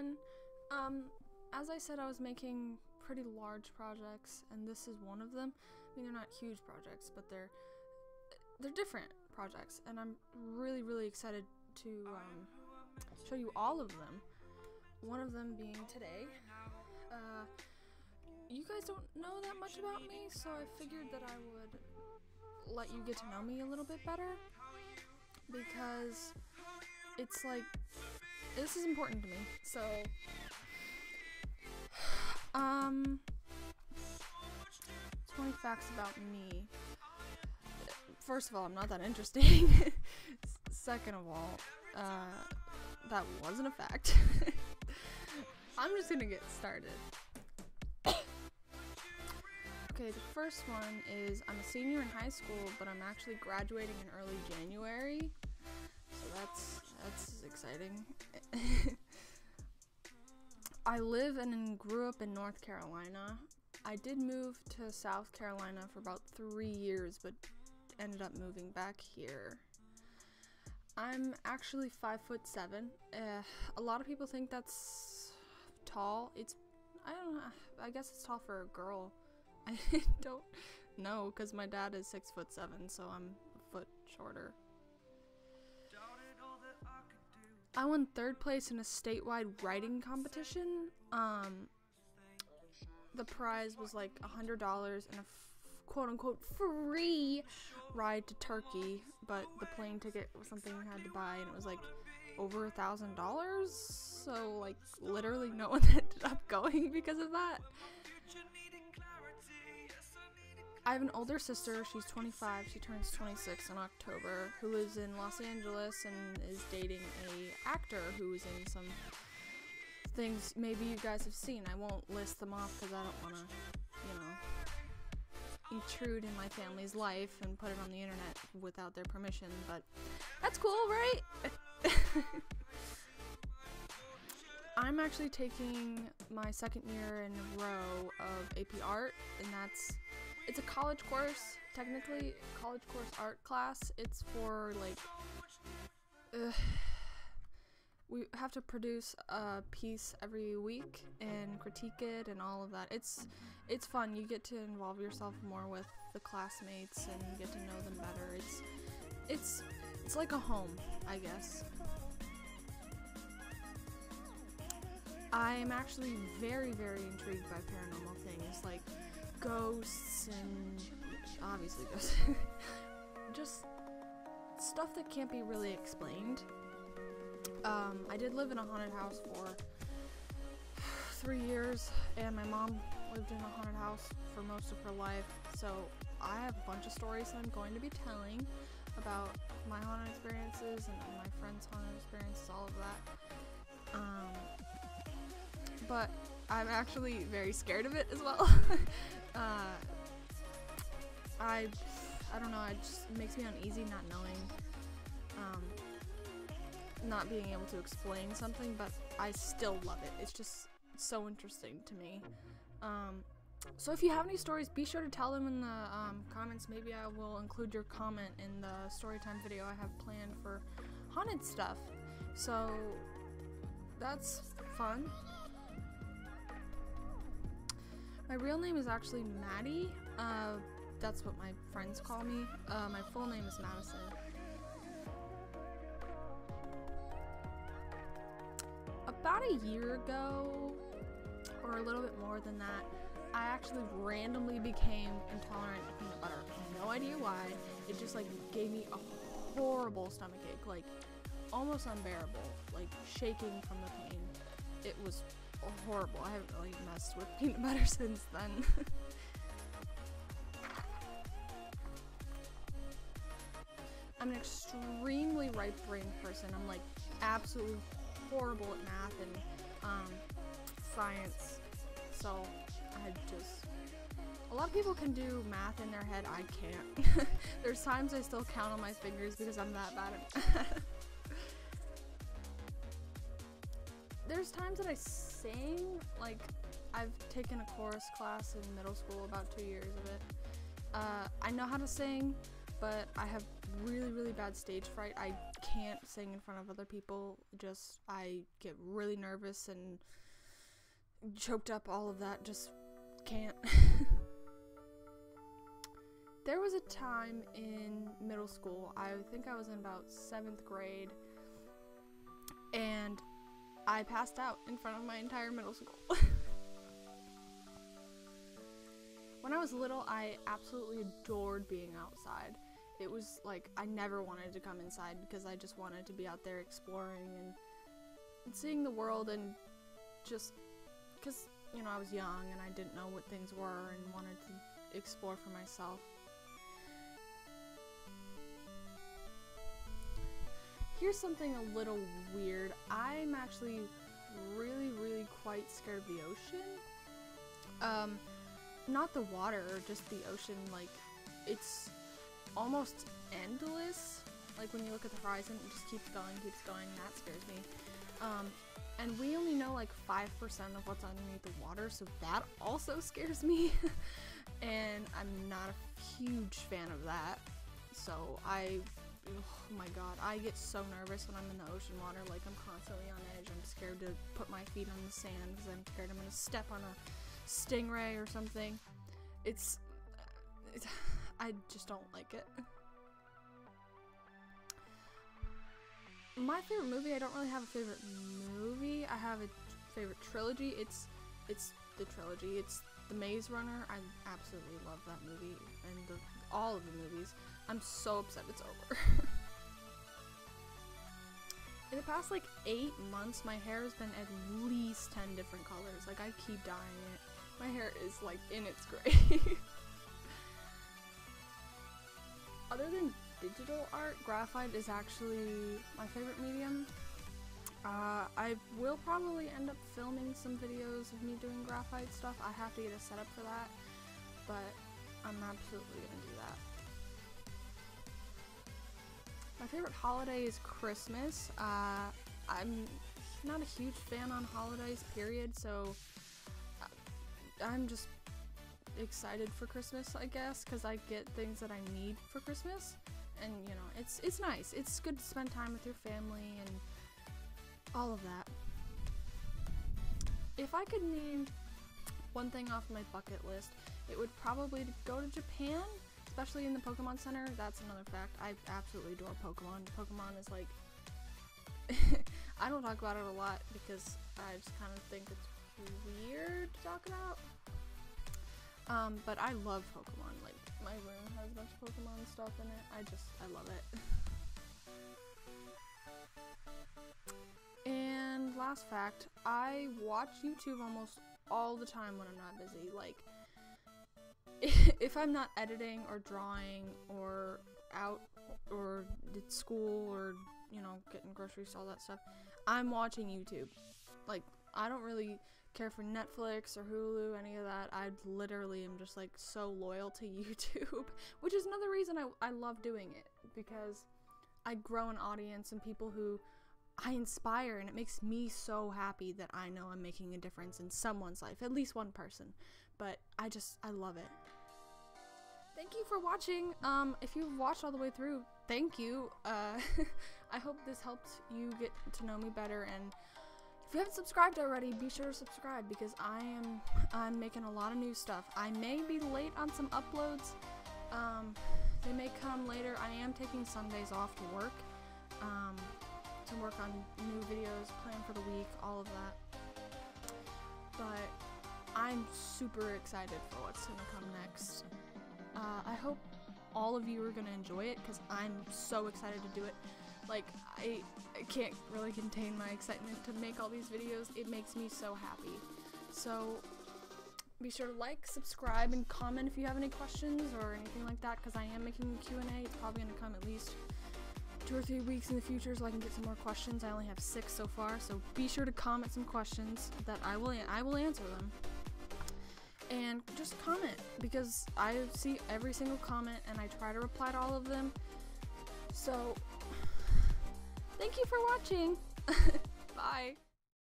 everyone. Um, as I said, I was making pretty large projects, and this is one of them. I mean, they're not huge projects, but they're they're different projects, and I'm really, really excited to um, show you all of them. One of them being today. Uh, you guys don't know that much about me, so I figured that I would let you get to know me a little bit better because it's like this is important to me. So um 20 facts about me. First of all, I'm not that interesting. Second of all, uh that wasn't a fact. I'm just gonna get started. okay, the first one is I'm a senior in high school, but I'm actually graduating in early January. That's that's exciting. I live and grew up in North Carolina. I did move to South Carolina for about three years, but ended up moving back here. I'm actually five foot seven. Uh, a lot of people think that's tall. It's, I don't know. I guess it's tall for a girl. I don't know because my dad is six foot seven, so I'm a foot shorter. I won third place in a statewide writing competition. Um, the prize was like a hundred dollars and a quote unquote free ride to Turkey, but the plane ticket was something you had to buy, and it was like over a thousand dollars. So like literally no one ended up going because of that. I have an older sister. She's 25. She turns 26 in October. Who lives in Los Angeles and is dating a actor who is in some things maybe you guys have seen. I won't list them off because I don't want to, you know, intrude in my family's life and put it on the internet without their permission. But that's cool, right? I'm actually taking my second year in a row of AP Art, and that's it's a college course, technically, college course art class. It's for like, uh, we have to produce a piece every week and critique it and all of that. It's it's fun. You get to involve yourself more with the classmates and you get to know them better. It's it's it's like a home, I guess. I'm actually very very intrigued by paranormal things like ghosts and obviously ghosts. Just stuff that can't be really explained. Um, I did live in a haunted house for three years, and my mom lived in a haunted house for most of her life. So I have a bunch of stories that I'm going to be telling about my haunted experiences and my friends' haunted experiences, all of that. Um, but I'm actually very scared of it as well. uh, I, I don't know. It just makes me uneasy not knowing, um, not being able to explain something. But I still love it. It's just so interesting to me. Um, so if you have any stories, be sure to tell them in the um, comments. Maybe I will include your comment in the storytime video I have planned for haunted stuff. So that's fun. My real name is actually Maddie. Uh, that's what my friends call me. Uh, my full name is Madison. About a year ago, or a little bit more than that, I actually randomly became intolerant to peanut butter. No idea why. It just like gave me a horrible stomach ache, like almost unbearable, like shaking from the pain. It was horrible. I haven't really messed with peanut butter since then. I'm an extremely right brain person. I'm like absolutely horrible at math and um, science. So I just. A lot of people can do math in their head. I can't. There's times I still count on my fingers because I'm that bad at. There's times that I sing. Like, I've taken a chorus class in middle school, about two years of it. Uh, I know how to sing, but I have really, really bad stage fright. I can't sing in front of other people. Just I get really nervous and choked up. All of that just can't. there was a time in middle school. I think I was in about seventh grade, and I passed out in front of my entire middle school. when I was little, I absolutely adored being outside it was like I never wanted to come inside because I just wanted to be out there exploring and, and seeing the world and just because you know I was young and I didn't know what things were and wanted to explore for myself. Here's something a little weird. I'm actually really, really quite scared of the ocean. Um, not the water, just the ocean. Like, it's almost endless. Like when you look at the horizon, it just keeps going, keeps going. That scares me. Um, and we only know like 5% of what's underneath the water, so that also scares me. and I'm not a huge fan of that. So I, oh my god, I get so nervous when I'm in the ocean water. Like I'm constantly on edge. I'm scared to put my feet on the sand because I'm scared I'm gonna step on a stingray or something. It's, it's I just don't like it. My favorite movie, I don't really have a favorite movie. I have a favorite trilogy. It's it's the trilogy. It's The Maze Runner. I absolutely love that movie and the, all of the movies. I'm so upset it's over. In the past like eight months, my hair has been at least 10 different colors. Like I keep dyeing it. My hair is like in its grave. other than digital art, graphite is actually my favorite medium. Uh, I will probably end up filming some videos of me doing graphite stuff. I have to get a setup for that, but I'm absolutely gonna do that. My favorite holiday is Christmas. Uh, I'm not a huge fan on holidays, period, so uh, I'm just excited for Christmas, I guess, because I get things that I need for Christmas, and you know, it's it's nice. It's good to spend time with your family and all of that. If I could name one thing off my bucket list, it would probably go to Japan, especially in the Pokemon Center. That's another fact. I absolutely adore Pokemon. Pokemon is like I don't talk about it a lot because I just kind of think it's weird to talk about. Um, but I love Pokemon. Like, my room has a bunch of Pokemon stuff in it. I just, I love it. last fact, I watch YouTube almost all the time when I'm not busy. Like, if I'm not editing or drawing or out or at school or, you know, getting groceries, all that stuff, I'm watching YouTube. Like, I don't really care for Netflix or Hulu, any of that. I literally am just like so loyal to YouTube, which is another reason I, I love doing it because I grow an audience and people who I inspire, and it makes me so happy that I know I'm making a difference in someone's life, at least one person. But I just, I love it. Thank you for watching. Um, if you've watched all the way through, thank you. Uh, I hope this helped you get to know me better and if you haven't subscribed already, be sure to subscribe because I am I'm making a lot of new stuff. I may be late on some uploads. Um, they may come later. I am taking Sundays off to work. Um, work on new videos, plan for the week, all of that. But I'm super excited for what's gonna come next. Uh, I hope all of you are gonna enjoy it because I'm so excited to do it. Like, I, I can't really contain my excitement to make all these videos. It makes me so happy. So, be sure to like, subscribe, and comment if you have any questions or anything like that, because I am making a Q&A. It's probably to come at least two or three weeks in the future so I can get some more questions. I only have six so far, so be sure to comment some questions that I will I will answer them. And just comment because I see every single comment and I try to reply to all of them. So Thank you for watching. Bye.